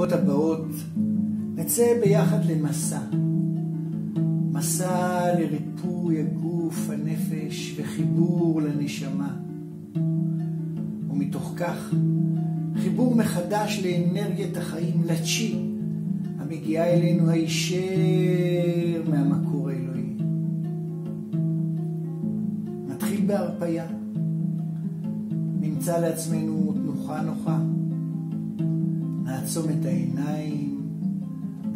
בדקות הבאות נצא ביחד למסע. מסע לריפוי הגוף, הנפש וחיבור לנשמה. ומתוך כך, חיבור מחדש לאנרגיית החיים, לצ'י, המגיעה אלינו הישר מהמקור האלוהי. נתחיל בהרפייה. נמצא לעצמנו תנוחה נוחה. נעצום את העיניים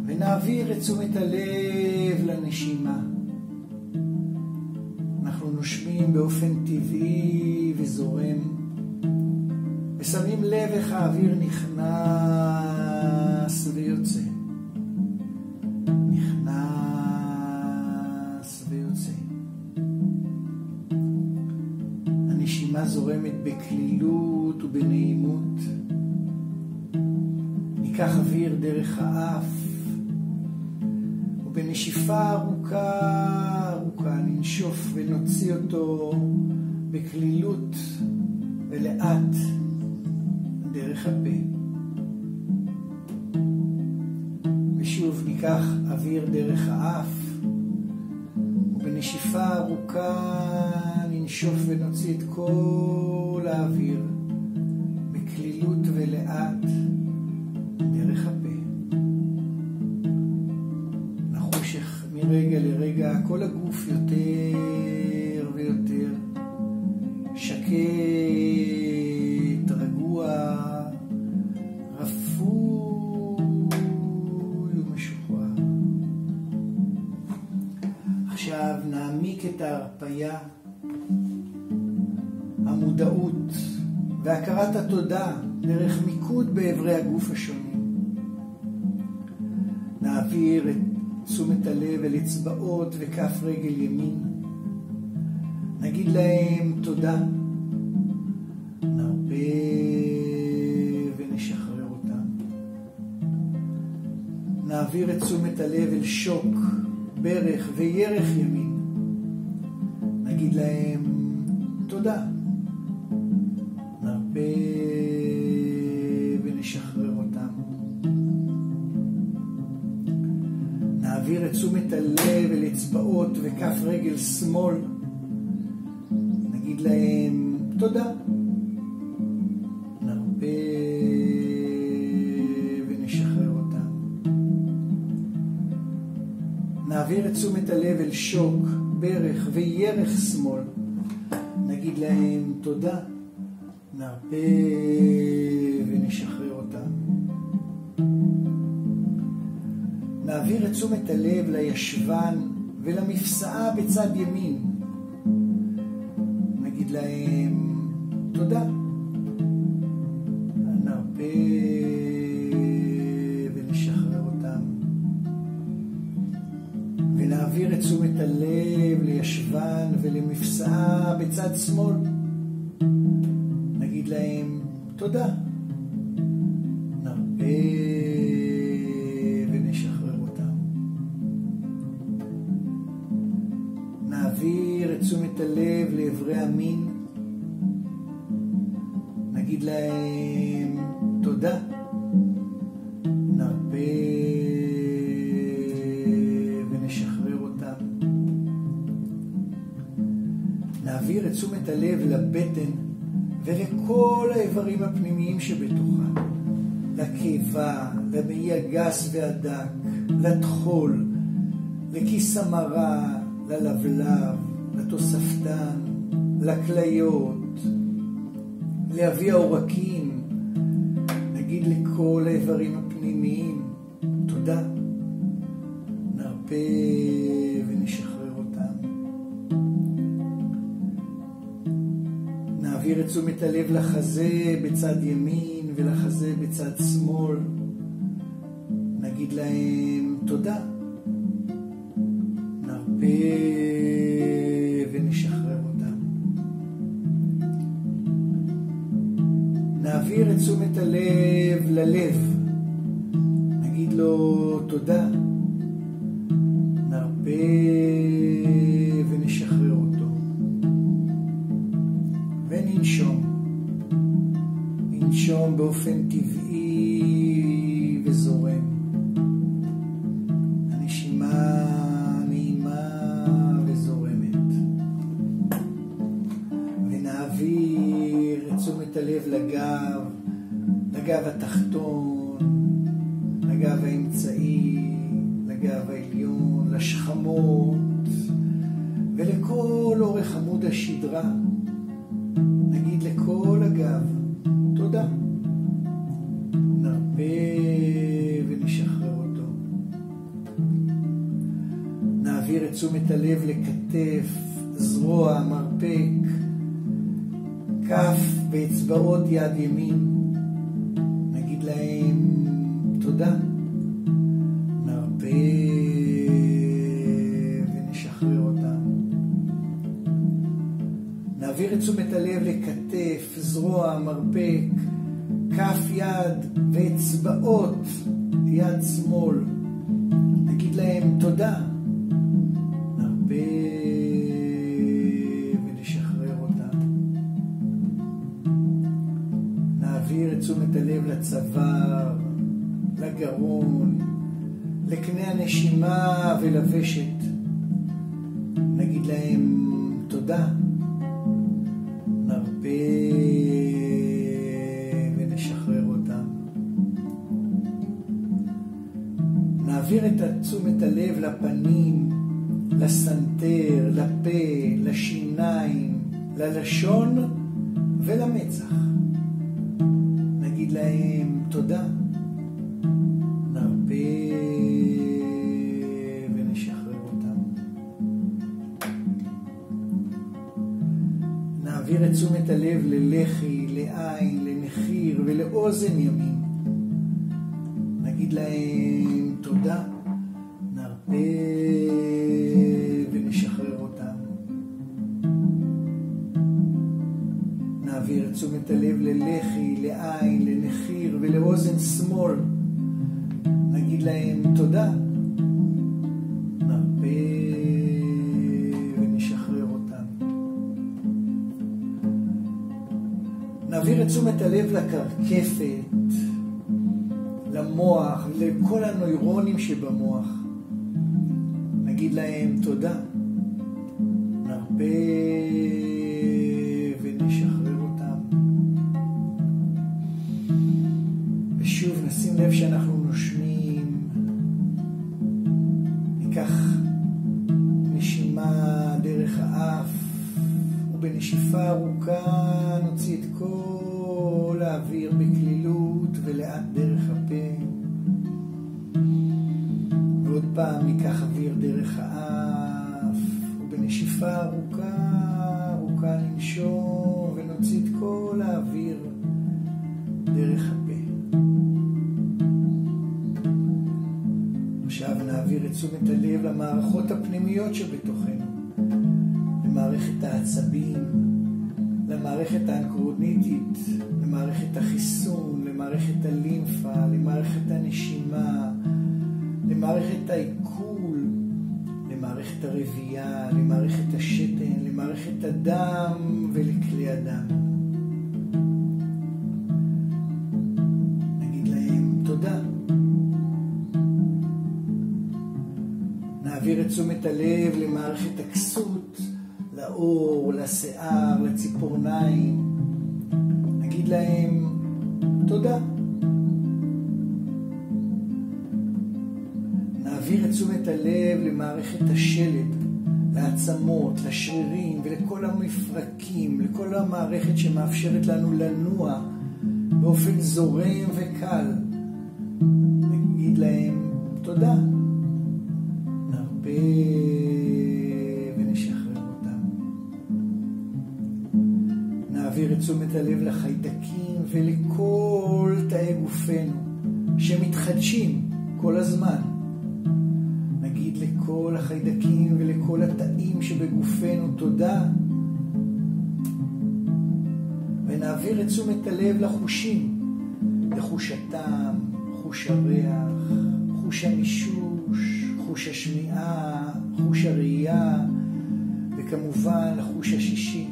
ונעביר את תשומת הלב לנשימה. אנחנו נושמים באופן טבעי וזורם, ושמים לב איך האוויר נכנס ויוצא. נכנס ויוצא. הנשימה זורמת בקלילות ובנעימות. ניקח אוויר דרך האף, ובנשיפה ארוכה ארוכה ננשוף ונוציא אותו בקלילות ולאט דרך הפה. ושוב ניקח אוויר דרך האף, ובנשיפה ארוכה ננשוף ונוציא את כל האוויר בקלילות ולאט עכשיו נעמיק את ההרפייה, המודעות והכרת התודה דרך מיקוד באברי הגוף השונים. נעביר את תשומת הלב אל אצבעות וכף רגל ימין. נגיד להם תודה. ונשחרר אותם. נעביר את תשומת הלב אל שוק, ברך וירך ימין. נגיד להם תודה. נרפה ונשחרר אותם. נעביר את תשומת הלב אל אצבעות וכף רגל שמאל. נעביר את תשומת הלב אל שוק, ברך וירך שמאל. נגיד להם תודה. נרפה ונשחרר אותם. נעביר את תשומת הלב לישבן ולמפסעה בצד ימין. נגיד להם תודה. את הלב לישבן ולמפסעה בצד שמאל. נגיד להם תודה. תשומת הלב לבטן ולכל האיברים הפנימיים שבתוכה, לקיבה, למעי הגס והדק, לטחול, לכיס המרה, ללבלב, לתוספתן, לכליות, לאבי העורקים, נגיד לכל האיברים הפנימיים, תודה. נרפה תשומת הלב לחזה בצד ימין ולחזה בצד שמאל. נגיד להם תודה. נרפה ונשחרר אותם. נעביר את תשומת הלב ללב. נגיד לו תודה. נרפה ננשום באופן טבעי וזורם. הנשימה נעימה וזורמת. ונעביר את תשומת הלב לגב, לגב התחתון, לגב האמצעי, לגב העליון, לשכמות ולכל אורך עמוד השדרה. תשומת הלב לכתף, זרוע, מרפק, כף ואצבעות יד ימין. נגיד להם תודה. תשומת הלב לכתף, זרוע, מרפק, כף יד הנשימה ולוושת. נגיד להם תודה. נרפה ונשחרר אותם. נעביר את תשומת הלב לפנים, לסנטר, לפה, לשיניים, ללשון ולמצח. נגיד להם תודה. תשומת הלב ללחי, לעין, לנחיר ולאוזן ימין. נגיד להם תודה, נרפה ונשחרר אותם. נעביר את תשומת הלב ללחי, לעין, לנחיר ולאוזן שמאל. תשומת הלב לקרקפת, למוח, לכל הנוירונים שבמוח. נגיד להם תודה, שבתוכנו, למערכת העצבים, למערכת האנקרוניטית, למערכת החיסון, למערכת הלימפה, למערכת הנשימה, למערכת העיכול, למערכת הרבייה, למערכת השתן, למערכת הדם ולכלי הדם. תשומת הלב למערכת הכסות, לעור, לשיער, לציפורניים. נגיד להם תודה. נעביר את תשומת הלב למערכת השלד, לעצמות, לשרירים ולכל המפרקים, לכל המערכת שמאפשרת לנו לנוע באופן זורם וקל. נגיד להם תודה. הלב לחיידקים ולכל תאי גופנו שמתחדשים כל הזמן. נגיד לכל החיידקים ולכל התאים שבגופנו תודה. ונעביר את תשומת הלב לחושים, לחוש הטעם, חוש הריח, חוש המישוש, חוש השמיעה, חוש הראייה, וכמובן לחוש השישי.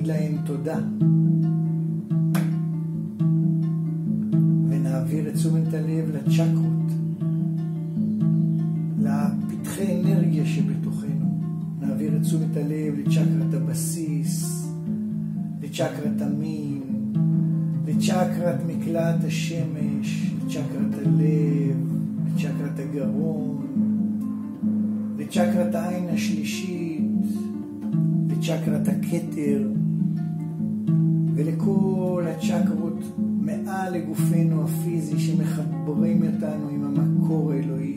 נגיד להם תודה. ונעביר את תשומת הלב לצ'קרות, לפתחי אנרגיה שבתוכנו. נעביר את תשומת הלב לצ'קרת הבסיס, לצ'קרת המין, לצ'קרת מקלעת השמש, לצ'קרת הלב, לצ'קרת הגרון, לצ'קרת העין השלישית, לצ'קרת הכתר ולכל הצ'קרות מעל לגופנו הפיזי שמחברים אותנו עם המקור האלוהי.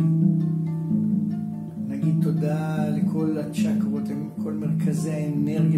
נגיד תודה לכל הצ'קרות, לכל מרכזי האנרגיה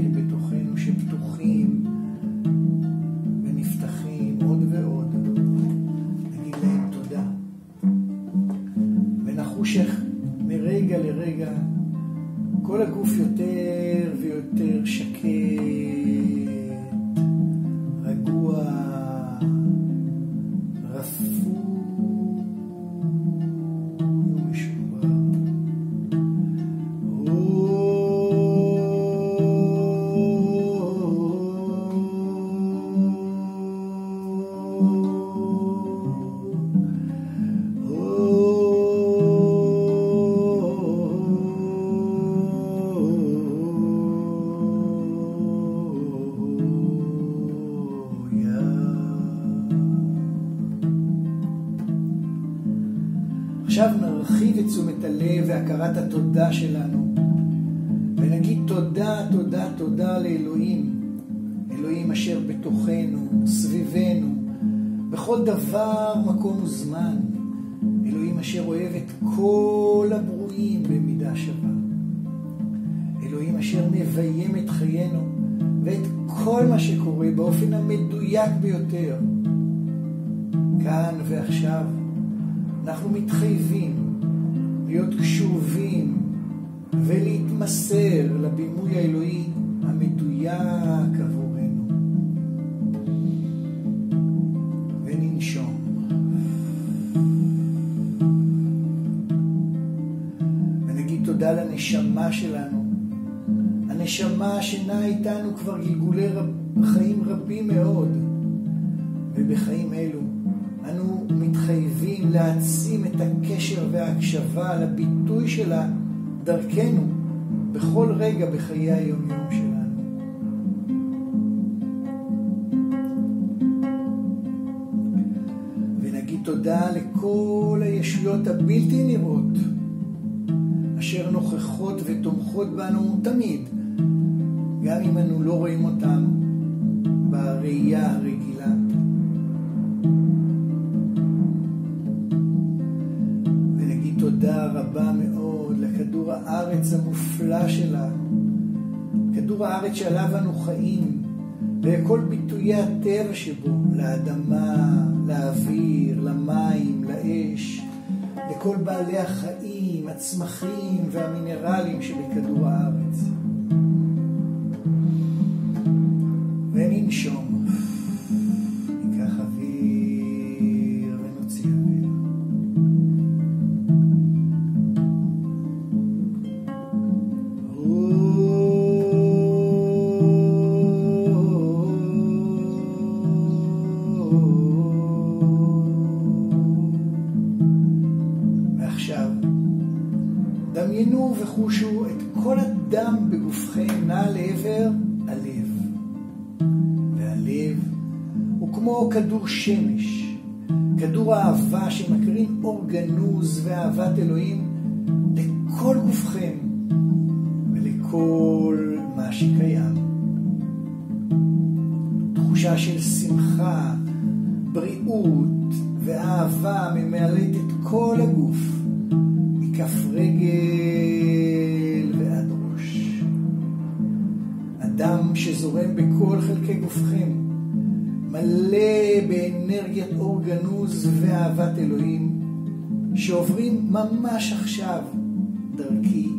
הכרת התודה שלנו, ונגיד תודה, תודה, תודה לאלוהים, אלוהים אשר בתוכנו, סביבנו, בכל דבר, מקום וזמן, אלוהים אשר אוהב את כל הברואים במידה שווה, אלוהים אשר מביים את חיינו ואת כל מה שקורה באופן המדויק ביותר. כאן ועכשיו אנחנו מתחייבים להיות קשובים ולהתמסר לבימוי האלוהי המדויק עבורנו. וננשום. ונגיד תודה לנשמה שלנו, הנשמה שנעה איתנו כבר גלגולי רב, חיים רבים מאוד, ובחיים אלו להעצים את הקשר וההקשבה לביטוי שלה דרכנו בכל רגע בחיי היום-יום שלנו. ונגיד תודה לכל הישויות הבלתי נראות אשר נוכחות ותומכות בנו תמיד, גם אם אנו לא רואים אותם בראייה הרגילה. הארץ המופלא שלנו, כדור הארץ שעליו אנו חיים, וכל ביטויי הטבע שבו, לאדמה, לאוויר, למים, לאש, לכל בעלי החיים, הצמחים והמינרלים שבכדור הארץ. וננשום. גנוז ואהבת אלוהים לכל גופכם ולכל מה שקיים. תחושה של שמחה, בריאות ואהבה ממלאת את כל הגוף, מכף רגל ועד ראש. הדם שזורם בכל חלקי גופכם מלא באנרגיית אור גנוז ואהבת אלוהים, שעוברים ממש עכשיו דרכי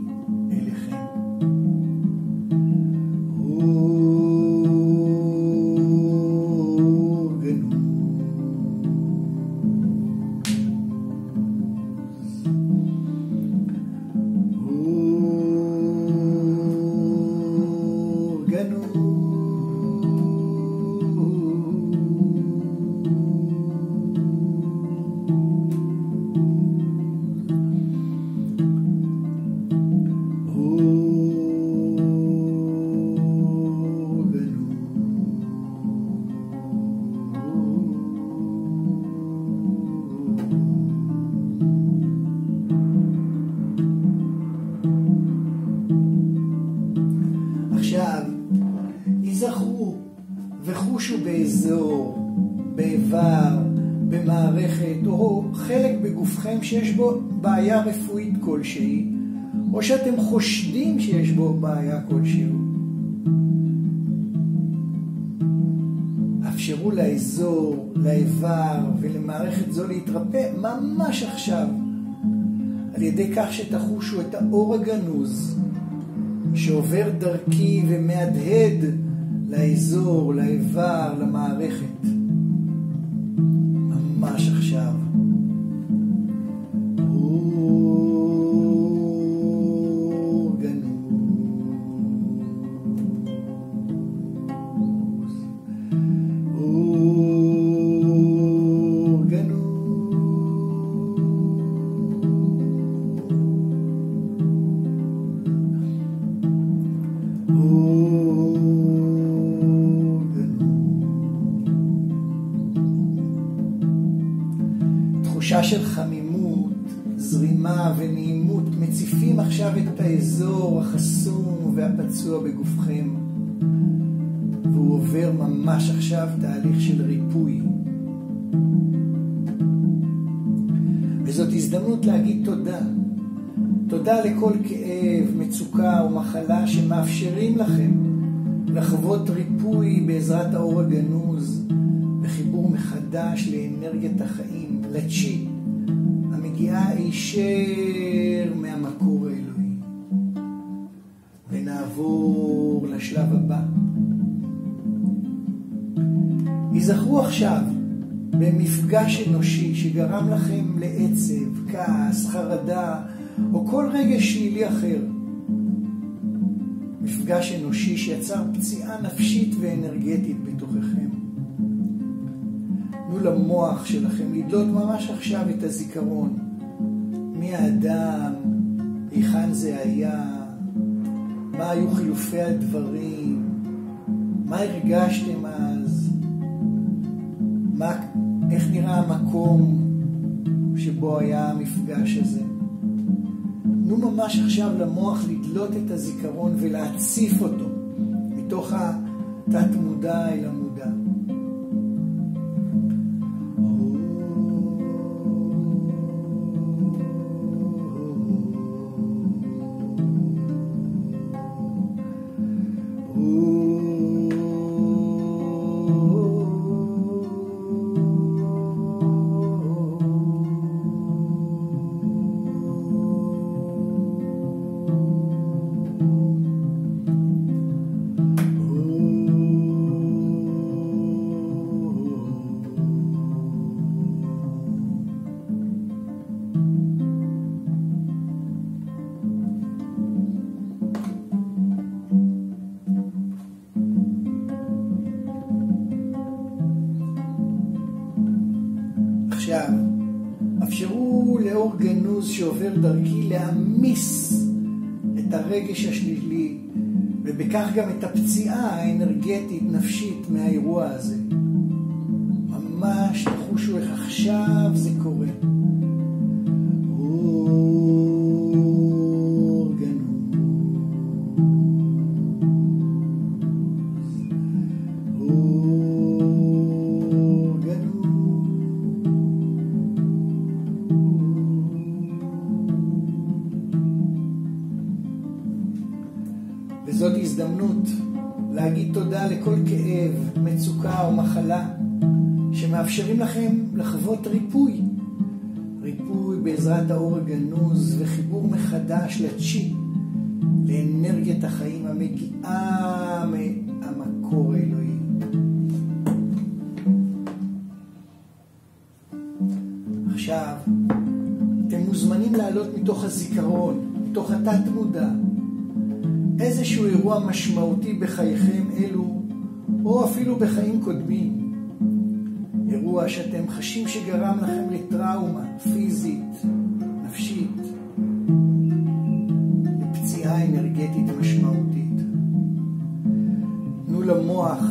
היזכרו וחושו באזור, באיבר, במערכת או חלק בגופכם שיש בו בעיה רפואית כלשהי, או שאתם חושדים שיש בו בעיה כלשהי. אפשרו לאזור, לאיבר ולמערכת זו להתרפא ממש עכשיו, על ידי כך שתחושו את האור הגנוז שעובר דרכי ומהדהד לאזור, לאיבר, למערכת. תחושה של חמימות, זרימה ונעימות מציפים עכשיו את האזור החסום והפצוע בגופכם, והוא עובר ממש עכשיו תהליך של ריפוי. וזאת הזדמנות להגיד תודה. תודה לכל כאב, מצוקה או מחלה שמאפשרים לכם לחוות ריפוי בעזרת האור הגנוז וחיבור מחדש לאנרגיית החיים, לצ'י, המגיעה הישר מהמקור האלוהי. ונעבור לשלב הבא. היזכרו עכשיו במפגש אנושי שגרם לכם לעצב, כעס, חרדה או כל רגש שלילי אחר. מפגש אנושי שיצר פציעה נפשית ואנרגטית בתוככם. תנו למוח שלכם לדלות ממש עכשיו את הזיכרון. מי האדם, היכן זה היה, מה היו חילופי הדברים, מה הרגשתם אז, מה, איך נראה המקום שבו היה המפגש הזה. תנו ממש עכשיו למוח לדלות את הזיכרון ולהציף אותו מתוך התת מודע אל המודע. הרגש השלילי, ובכך גם את הפציעה האנרגטית נפשית מהאירוע הזה. ממש תחושו איך עכשיו זה קורה. אור הזדמנות להגיד תודה לכל כאב, מצוקה או מחלה שמאפשרים לכם לחוות ריפוי. ריפוי בעזרת האור הגנוז וחיבור מחדש לצ'י, לאנרגיית החיים המגיעה מהמקור האלוהי. עכשיו, אתם מוזמנים לעלות מתוך הזיכרון, מתוך התת מודע, איזשהו אירוע משמעותי בחייכם אלו, או אפילו בחיים קודמים. אירוע שאתם חשים שגרם לכם לטראומה פיזית, נפשית, לפציעה אנרגטית משמעותית. תנו למוח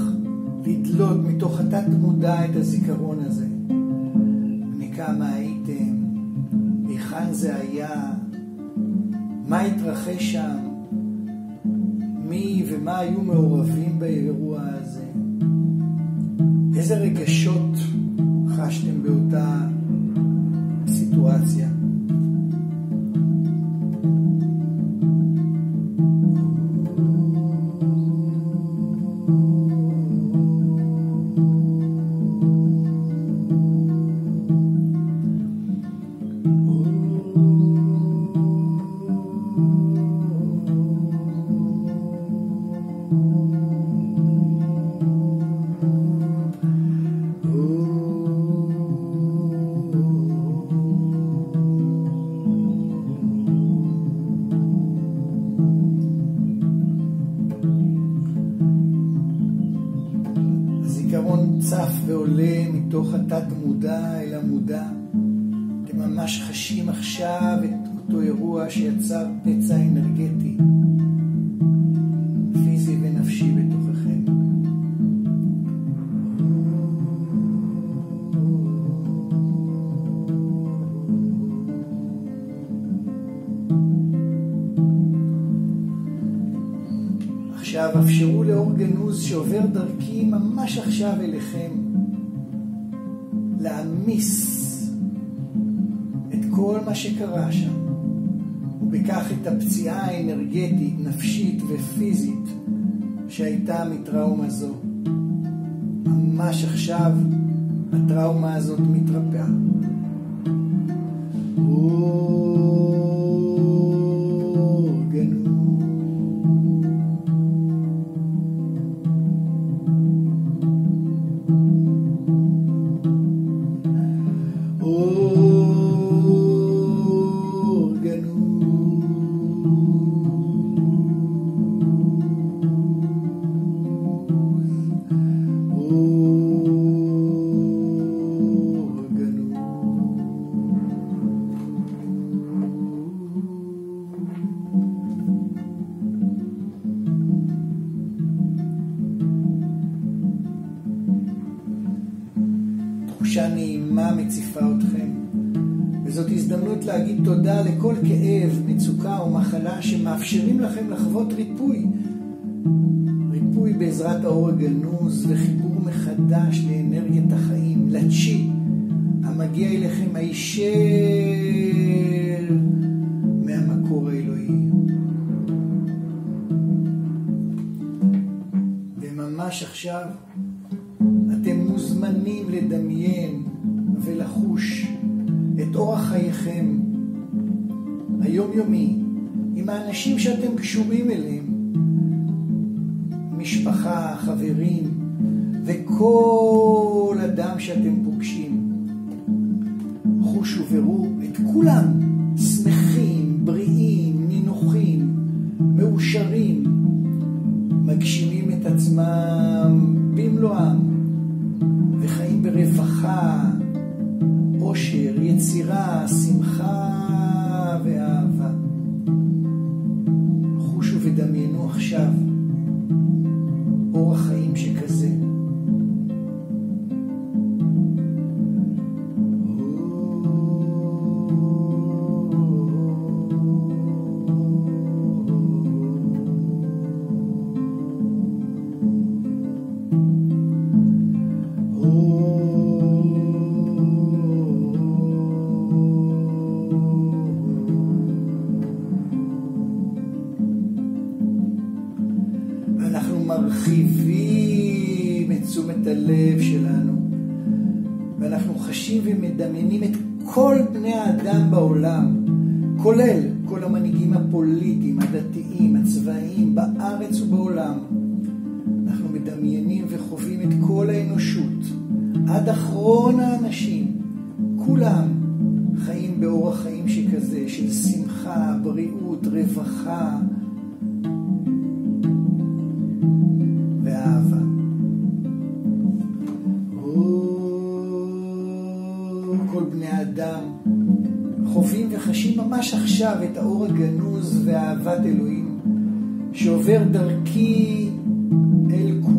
לדלות מתוך התת מודע את הזיכרון הזה. בני כמה הייתם, היכן זה היה, מה התרחש שם, ומה היו מעורבים באירוע הזה. איזה רגשות חשתם באותה הזיכרון צף ועולה מתוך התת מודע אל המודע. אתם ממש חשים עכשיו את אותו אירוע שיצר פצע אנרגטי, גנוז שעובר דרכי ממש עכשיו אליכם להעמיס את כל מה שקרה שם ובכך את הפציעה האנרגטית, נפשית ופיזית שהייתה מטראומה זו. ממש עכשיו הטראומה הזאת מתרפאה. אור וממש עכשיו אתם מוזמנים לדמיין ולחוש את אורח חייכם היומיומי עם האנשים שאתם קשורים אליהם, משפחה, חברים וכל אדם שאתם פוגשים. חושו וראו את כולם בארץ ובעולם. אנחנו מדמיינים וחווים את כל האנושות, עד אחרון האנשים, כולם חיים באורח חיים שכזה, של שמחה, בריאות, רווחה. כל בני חווים וחשים ממש עכשיו את האור הגנוז ואהבת אלוהים שעובר דרכי אל כולם.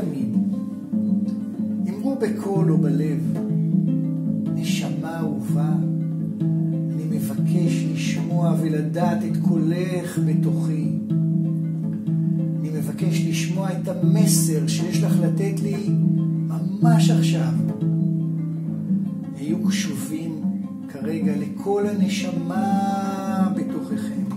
תמיד, אמרו בקול או בלב, נשמה אהובה, אני מבקש לשמוע ולדעת את קולך בתוכי. אני מבקש לשמוע את המסר שיש לך לתת לי ממש עכשיו. היו קשובים כרגע לכל הנשמה בתוככם.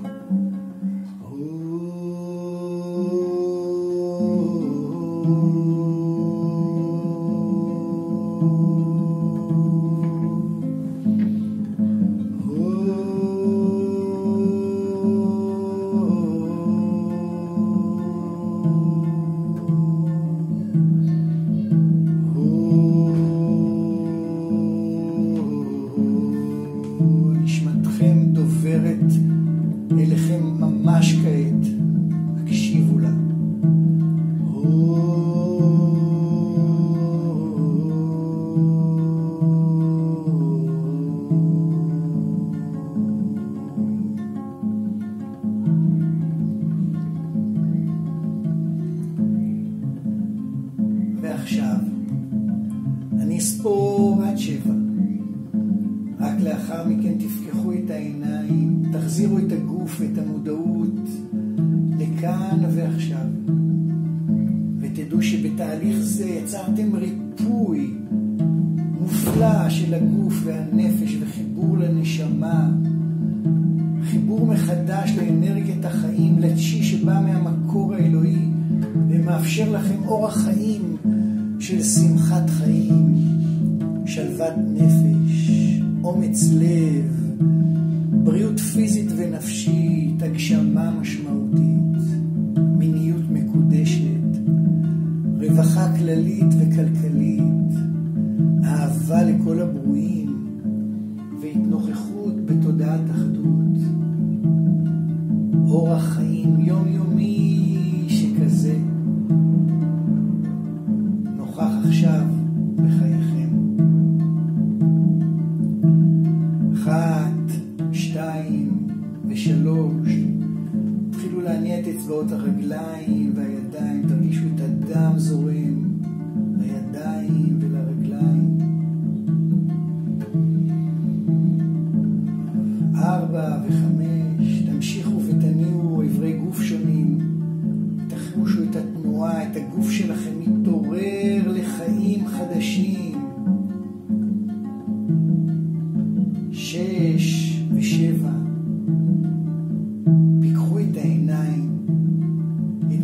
כללית וכלכלית.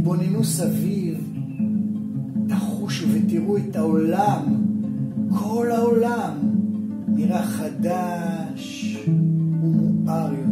תתבוננו סביב, תחושו ותראו את העולם, כל העולם נראה חדש ומואר יותר.